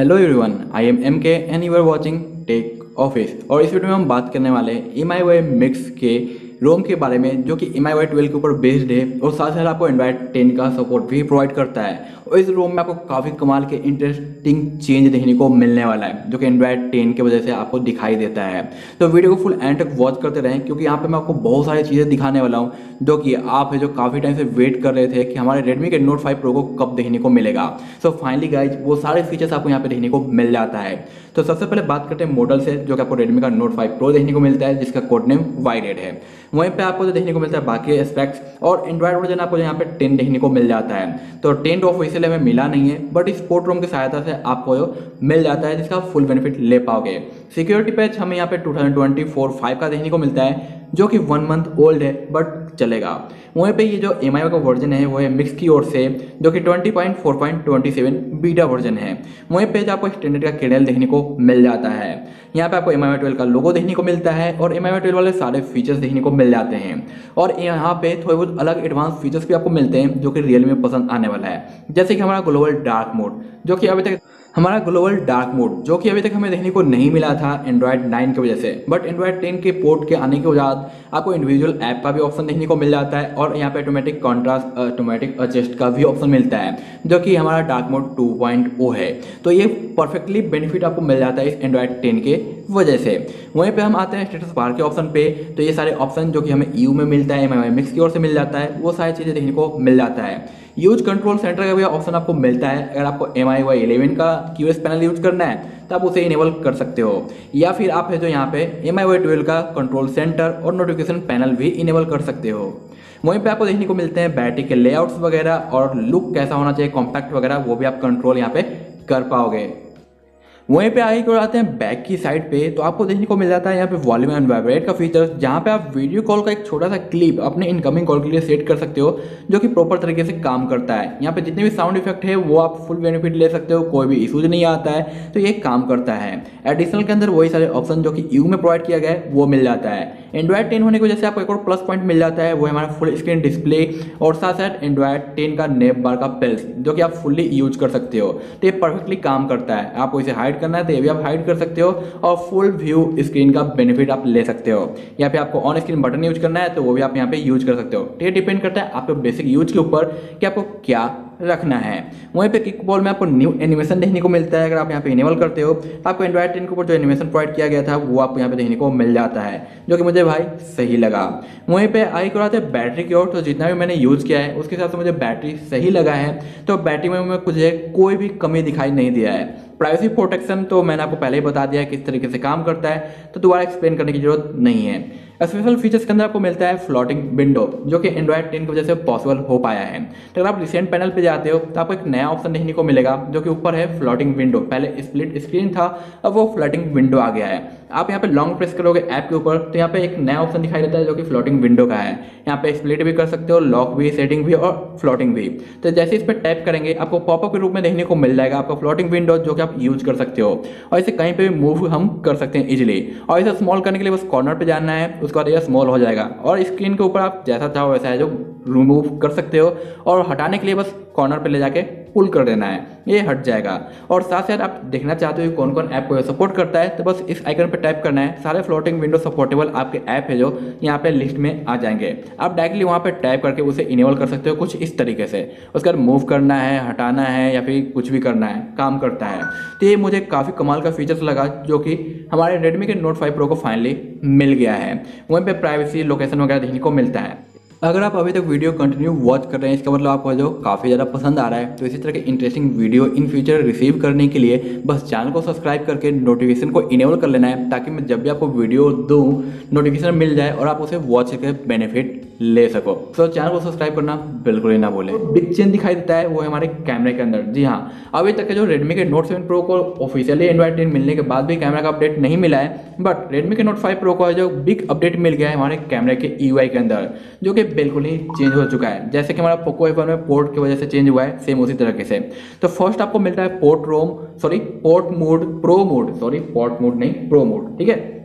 Hello everyone I am M K and you are watching Tech Office और इस video में हम बात करने वाले हैं एम आई वाई मिक्स के रोम के बारे में, जो कि एम आई वाई ट्वेल्व के ऊपर बेस्ड है, और साथ साथ आपको एंड्रॉइड टेन का सपोर्ट भी प्रोवाइड करता है। और इस रोम में आपको काफ़ी कमाल के इंटरेस्टिंग चेंज देखने को मिलने वाला है, जो कि एंड्रॉयड टेन की वजह से आपको दिखाई देता है। तो वीडियो को फुल एंड तक वॉच करते रहें, क्योंकि यहाँ पर मैं आपको बहुत सारी चीज़ें दिखाने वाला हूँ, जो कि आप है जो काफ़ी टाइम से वेट कर रहे थे कि हमारे रेडमी के नोट फाइव प्रो को कब देखने को मिलेगा। सो फाइनली गाइज़ वो सारे फीचर्स आपको यहाँ पे देखने को मिल जाता है। तो सबसे पहले बात करते हैं मॉडल से, जो कि आपको रेडमी का नोट फाइव प्रो देखने को मिलता है, जिसका कोड नेम वाई रेड है। वहीं पे आपको जो देखने को मिलता है बाकी एस्पेक्ट्स और एंड्रॉइड वर्जन आपको यहाँ पे टेन देखने को मिल जाता है। तो टेन तो ऑफिशियल हमें मिला नहीं है बट इस पोर्ट रूम की सहायता से आपको मिल जाता है, जिसका फुल बेनिफिट ले पाओगे। सिक्योरिटी पैच हमें यहाँ पे two thousand twenty four five का देखने को मिलता है, जो कि वन मंथ ओल्ड है बट चलेगा। वहीं पे ये जो एम का वर्जन है, वो है मिक्स की ओर से, जो कि 20.4.27 बीटा वर्जन है। वहीं पे आपको स्टैंडर्ड का केडल देखने को मिल जाता है। यहाँ पे आपको एम आई का लोगो देखने को मिलता है, और एम आई वाले सारे फीचर्स देखने को मिल जाते हैं। और यहाँ पे थोड़े बहुत अलग एडवांस फीचर्स भी आपको मिलते हैं, जो कि रियल में पसंद आने वाला है। जैसे कि हमारा ग्लोबल डार्क मोड जो कि अभी तक हमारा ग्लोबल डार्क मोड जो कि अभी तक हमें देखने को नहीं मिला था एंड्रॉयड 9 की वजह से। बट एंड्रॉयड 10 के पोर्ट के आने के बाद आपको इंडिविजुअल ऐप का भी ऑप्शन देखने को मिल जाता है और यहाँ पे ऑटोमेटिक कॉन्ट्रास्ट ऑटोमेटिक एडजस्ट का भी ऑप्शन मिलता है, जो कि हमारा डार्क मोड 2.0 है। तो ये परफेक्टली बेनिफिट आपको मिल जाता है इस एंड्रॉयड टेन के वजह से। वहीं पे हम आते हैं स्टेटस बार के ऑप्शन पे। तो ये सारे ऑप्शन जो कि हमें यू में मिलता है एमआईवाई मिक्स की ओर से मिल जाता है, वो सारी चीज़ें देखने को मिल जाता है। यूज़ कंट्रोल सेंटर का भी ऑप्शन आपको मिलता है। अगर आपको एम आई वाई इलेवन का क्यू एस पैनल यूज़ करना है तो आप उसे इनेबल कर सकते हो। या फिर आप है जो यहाँ पे एम आई वाई ट्वेल्व का कंट्रोल सेंटर और नोटिफिकेशन पैनल भी इनेबल कर सकते हो। वहीं पे आपको देखने को मिलते हैं बैटरी के लेआउट्स वगैरह और लुक कैसा होना चाहिए कॉम्पैक्ट वगैरह, वो भी आप कंट्रोल यहाँ पे कर पाओगे। वहीं पे आगे आते हैं बैक की साइड पे। तो आपको देखने को मिल जाता है यहाँ पे वॉल्यूम एंड वाइब्रेट का फीचर जहाँ पे आप वीडियो कॉल का एक छोटा सा क्लिप अपने इनकमिंग कॉल के लिए सेट कर सकते हो, जो कि प्रॉपर तरीके से काम करता है। यहाँ पे जितने भी साउंड इफ़ेक्ट है, वो आप फुल बेनिफिट ले सकते हो, कोई भी इशूज नहीं आता है तो ये काम करता है। एडिशनल के अंदर वही सारे ऑप्शन जो कि यू में प्रोवाइड किया गया है, वो मिल जाता है। एंड्रॉयड टेन होने की वजह से आपको एक और प्लस पॉइंट मिल जाता है, वो हमारा फुल स्क्रीन डिस्प्ले और साथ साथ एंड्रॉयड टेन का नेप बार का पेल्स जो कि आप फुल्ली यूज़ कर सकते हो। तो ये परफेक्टली काम करता है। आपको इसे हाइड करना है तो ये भी आप हाइड कर सकते हो और फुल व्यू स्क्रीन का बेनिफिट आप ले सकते हो। यहाँ पे आपको ऑन स्क्रीन बटन यूज़ करना है तो वो भी आप यहाँ पे यूज़ कर सकते हो। तो ये डिपेंड करता है आपके बेसिक यूज़ के ऊपर कि आपको क्या रखना है। वहीं पे किक बॉल में आपको न्यू एनिमेशन देखने को मिलता है, अगर आप यहाँ पे इनेबल करते हो तो आपको एंड्रॉइड टेन के ऊपर जो एनिमेशन प्रोवाइड किया गया था, वो आपको यहाँ पे देखने को मिल जाता है, जो कि मुझे भाई सही लगा। वहीं पे आई कराते हैं बैटरी की ओर तो जितना भी मैंने यूज़ किया है, उसके हिसाब से मुझे बैटरी सही लगा है। तो बैटरी में मुझे कोई भी कमी दिखाई नहीं दिया है। प्राइवेसी प्रोटेक्शन तो मैंने आपको पहले ही बता दिया किस तरीके से काम करता है तो दोबारा एक्सप्लेन करने की ज़रूरत नहीं है। स्पेशल फीचर्स के अंदर आपको मिलता है फ्लोटिंग विंडो जो कि एंड्रॉयड टेन की वजह से पॉसिबल हो पाया है। तो अगर आप रिसेंट पैनल पे जाते हो तो आपको एक नया ऑप्शन देखने को मिलेगा, जो कि ऊपर है फ्लोटिंग विंडो पहले स्प्लिट स्क्रीन था, अब वो फ्लोटिंग विंडो आ गया है। आप यहाँ पे लॉन्ग प्रेस करोगे ऐप के ऊपर तो यहाँ पे एक नया ऑप्शन दिखाई देता है जो कि फ्लोटिंग विंडो का है। यहाँ पे स्प्लिट भी कर सकते हो लॉक भी सेटिंग भी और फ्लोटिंग भी। तो जैसे इस पर टैप करेंगे, आपको पॉपअप के रूप में देखने को मिल जाएगा आपका फ्लोटिंग विंडो जो कि आप यूज़ कर सकते हो। और इसे कहीं पर भी मूव हम कर सकते हैं इजिली और इसे स्मॉल करने के लिए बस कॉर्नर पर जाना है, उसके बाद यह स्मॉल हो जाएगा। और स्क्रीन के ऊपर आप जैसा चाहो वैसा है, जो रिमूव कर सकते हो और हटाने के लिए बस कॉर्नर पे ले जाके पुल कर देना है। ये हट जाएगा। और साथ साथ आप देखना चाहते हो कि कौन कौन ऐप को सपोर्ट करता है तो बस इस आइकन पर टाइप करना है। सारे फ्लोटिंग विंडो सपोर्टेबल आपके ऐप है जो यहाँ पे लिस्ट में आ जाएँगे। आप डायरेक्टली वहाँ पे टाइप करके उसे इनेबल कर सकते हो कुछ इस तरीके से। उसके बाद मूव करना है, हटाना है या फिर कुछ भी करना है, काम करता है। तो ये मुझे काफ़ी कमाल का फीचर्स लगा जो कि हमारे रेडमी के नोट फाइव प्रो को फाइनली मिल गया है। वहीं पर प्राइवेसी लोकेशन वगैरह देखने को मिलता है। अगर आप अभी तक वीडियो कंटिन्यू वॉच कर रहे हैं, इसका मतलब आपको जो काफ़ी ज़्यादा पसंद आ रहा है तो इसी तरह के interesting video in future receive करने के लिए बस चैनल को सब्सक्राइब करके नोटिफिकेशन को इनेबल कर लेना है, ताकि मैं जब भी आपको वीडियो दूँ नोटिफिकेशन मिल जाए और आप उसे वॉच करके बेनिफिट ले सको। तो चैनल को सब्सक्राइब करना बिल्कुल ही ना बोले बिग चेंज दिखाई देता है, वो है हमारे कैमरे के अंदर। जी हाँ अभी तक के जो रेडमी के नोट सेवन प्रो को ऑफिशियली एंड्रॉइड टेन मिलने के बाद भी कैमरा का अपडेट नहीं मिला है बट रेडमी के नोट फाइव प्रो को जो बिग अपडेट मिल गया है हमारे कैमरे के यू के अंदर, जो कि बिल्कुल ही चेंज हो चुका है। जैसे कि हमारा पोको एफ़ में पोर्ट की वजह से चेंज हुआ है सेम उसी तरीके से। तो फ़र्स्ट आपको मिलता है port ROM sorry port mode pro mode sorry port mode नहीं प्रो मोड ठीक है?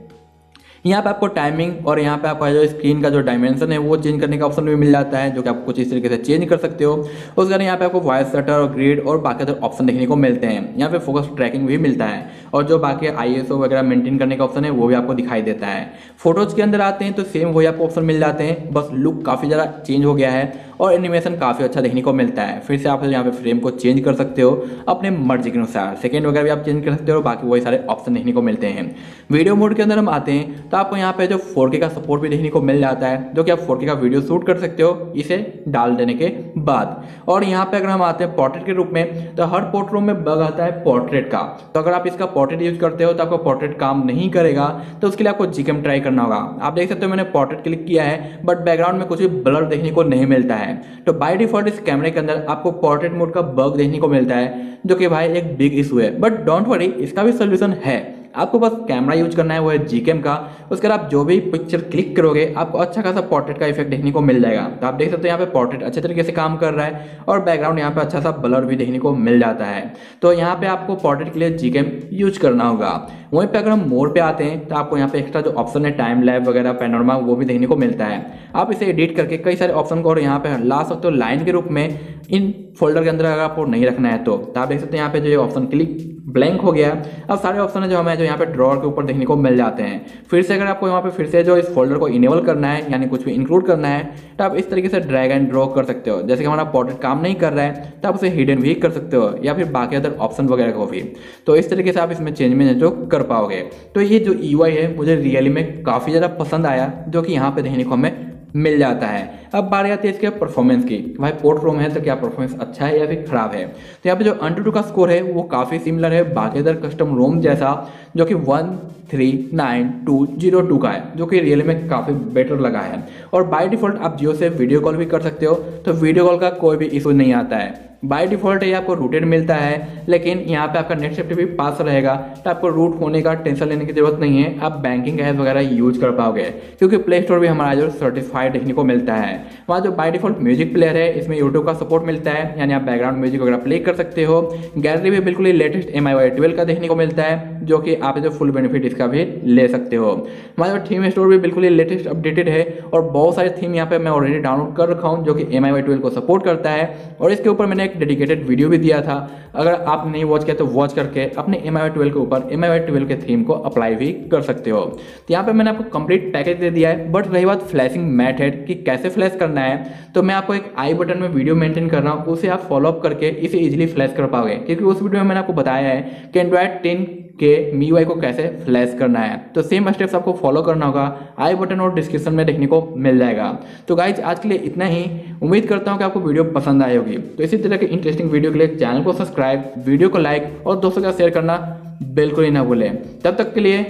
यहाँ पे आपको टाइमिंग और यहाँ पे आपका जो स्क्रीन का जो डायमेंशन है, वो चेंज करने का ऑप्शन भी मिल जाता है, जो कि आप कुछ इस तरीके से चेंज कर सकते हो। उसके बाद यहाँ पे आपको वॉइस शटर और ग्रेड और बाकी अदर ऑप्शन देखने को मिलते हैं। यहाँ पे फोकस ट्रैकिंग भी मिलता है और जो बाकी आईएसओ वगैरह मेंटेन करने का ऑप्शन है, वो भी आपको दिखाई देता है। फ़ोटोज़ के अंदर आते हैं तो सेम वही आपको ऑप्शन मिल जाते हैं। बस लुक काफ़ी ज़्यादा चेंज हो गया है और एनिमेशन काफ़ी अच्छा देखने को मिलता है। फिर से आप यहाँ पे फ्रेम को चेंज कर सकते हो अपने मर्ज़ी के अनुसार। सेकेंड वगैरह भी आप चेंज कर सकते हो, बाकी वही सारे ऑप्शन देखने को मिलते हैं। वीडियो मोड के अंदर हम आते हैं तो आपको यहाँ पे जो फोर का सपोर्ट भी देखने को मिल जाता है, जो कि आप फोर का वीडियो शूट कर सकते हो, इसे डाल देने के बाद। और यहाँ पर अगर हम आते हैं पोर्ट्रेट के रूप में तो हर पोर्ट्रो में बग आता है पोर्ट्रेट का। तो अगर आप इसका पोर्ट्रेट यूज़ करते हो तो आपका पोर्ट्रेट काम नहीं करेगा तो उसके लिए आपको जीकेम ट्राई करना होगा। आप देख सकते हो मैंने पोर्ट्रेट क्लिक किया है बट बैकग्राउंड में कुछ भी ब्लर देखने को नहीं मिलता है। तो बाई डिफ़ॉल्ट इस कैमरे के अंदर आपको पोर्ट्रेट मोड का बग देखने को मिलता है, जो कि भाई एक बिग इशू है। बट डोंट वरी इसका भी सोल्यूशन है। आपको बस कैमरा यूज़ करना है वो है जीकेम का। उसके बाद आप जो भी पिक्चर क्लिक करोगे आपको अच्छा खासा पोर्ट्रेट का इफ़ेक्ट देखने को मिल जाएगा। तो आप देख सकते हो यहाँ पे पोर्ट्रेट अच्छे तरीके से काम कर रहा है और बैकग्राउंड यहाँ पे अच्छा सा ब्लर भी देखने को मिल जाता है। तो यहाँ पे आपको पोर्ट्रेट के लिए जीकेम यूज़ करना होगा। वहीं पे अगर हम मोर पे आते हैं तो आपको यहाँ पे एक्स्ट्रा जो ऑप्शन है टाइम लैब वगैरह पेनोरमा वो भी देखने को मिलता है। आप इसे एडिट करके कई सारे ऑप्शन को और यहाँ पे ला सकते हो लाइन के रूप में। इन फोल्डर के अंदर अगर आपको नहीं रखना है तो, तो आप देख सकते हैं यहाँ पे जो ऑप्शन क्लिक ब्लैंक हो गया अब सारे ऑप्शन है जो हमें जो यहाँ पे ड्रॉर के ऊपर देखने को मिल जाते हैं। फिर से अगर आपको यहाँ पे फिर से जो इस फोल्डर को इनेबल करना है, यानी कुछ भी इंक्लूड करना है तो आप इस तरीके से ड्रैग एंड ड्रॉ कर सकते हो। जैसे कि हमारा पोर्ट्रेट काम नहीं कर रहा है तो आप उसे हिडन भी कर सकते हो, या फिर बाकी अदर ऑप्शन वगैरह को भी। तो इस तरीके से आप इसमें चेंज में जो कर पाओगे। तो ये जो ई है, मुझे रियली में काफ़ी ज़्यादा पसंद आया, जो कि यहाँ पे देखने को हमें मिल जाता है। अब बात आती है इसके परफॉर्मेंस की। भाई पोर्ट रोम है तो क्या परफॉर्मेंस अच्छा है या फिर खराब है? तो यहाँ पे जो अंटू का स्कोर है, वो काफ़ी सिमिलर है, बाकी अदर कस्टम रोम जैसा, जो कि one three nine two zero two का है, जो कि रियल में काफ़ी बेटर लगा है। और बाय डिफ़ॉल्ट आप जियो से वीडियो कॉल भी कर सकते हो तो वीडियो कॉल का कोई भी इशू नहीं आता है। बाय डिफ़ॉल्ट ये आपको रूटेड मिलता है, लेकिन यहाँ पे आपका नेट सेफ्टी भी पास रहेगा तो आपको रूट होने का टेंशन लेने की ज़रूरत नहीं है, आप बैंकिंग ऐप वगैरह यूज़ कर पाओगे, क्योंकि प्ले स्टोर भी हमारा जो सर्टिफाइड देखने को मिलता है। वहाँ जो बाय डिफ़ॉल्ट म्यूज़िक प्लेयर है, इसमें यूट्यूब का सपोर्ट मिलता है, यानी आप बैकग्राउंड म्यूज़िक वगैरह प्ले कर सकते हो। गैलरी भी बिल्कुल ही लेटेस्ट एम आई का देखने को मिलता है, जो कि आप जो फुल बेनिफिट इसका भी ले सकते हो। हमारा जो थीम स्टोर भी बिल्कुल ही लेटेस्ट अपडेटेड है, और बहुत सारे थीम यहाँ पे मैं ऑलरेडी डाउनलोड कर रखा हूँ, जो कि एम आई को सपोर्ट करता है, और इसके ऊपर मैंने एक डेडिकेटेड वीडियो भी दिया था। अगर आप नहीं वॉच किया तो वॉच करके अपने एम आई के ऊपर एम आई के थीम को अप्लाई भी कर सकते हो। तो यहाँ पे मैंने आपको कंप्लीट पैकेज दे दिया है बट रही बात फ्लैशिंग मैथड कि कैसे फ्लैश करना है तो मैं आपको एक आई बटन में वीडियो मेंटेन कर रहा हूँ, उसे आप फॉलोअप करके इसे इजिली फ्लैश कर पाओगे, क्योंकि उस वीडियो में मैंने आपको बताया है कि एंड्रॉयड टेन के मी वाई को कैसे फ्लैश करना है? तो सेम स्टेप्स आपको फॉलो करना होगा। आई बटन और डिस्क्रिप्शन में देखने को मिल जाएगा। तो गाइज़ आज के लिए इतना ही। उम्मीद करता हूँ कि आपको वीडियो पसंद आई होगी। तो इसी तरह के इंटरेस्टिंग वीडियो के लिए चैनल को सब्सक्राइब वीडियो को लाइक और दोस्तों के साथ शेयर करना बिल्कुल ही ना भूलें। तब तक के लिए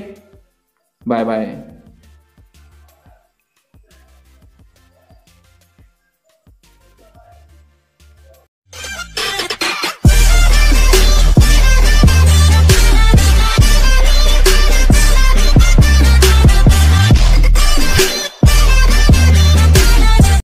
बाय बाय